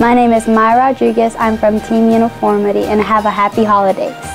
My name is Maya Rodriguez. I'm from Team Uniformity and have a happy holidays.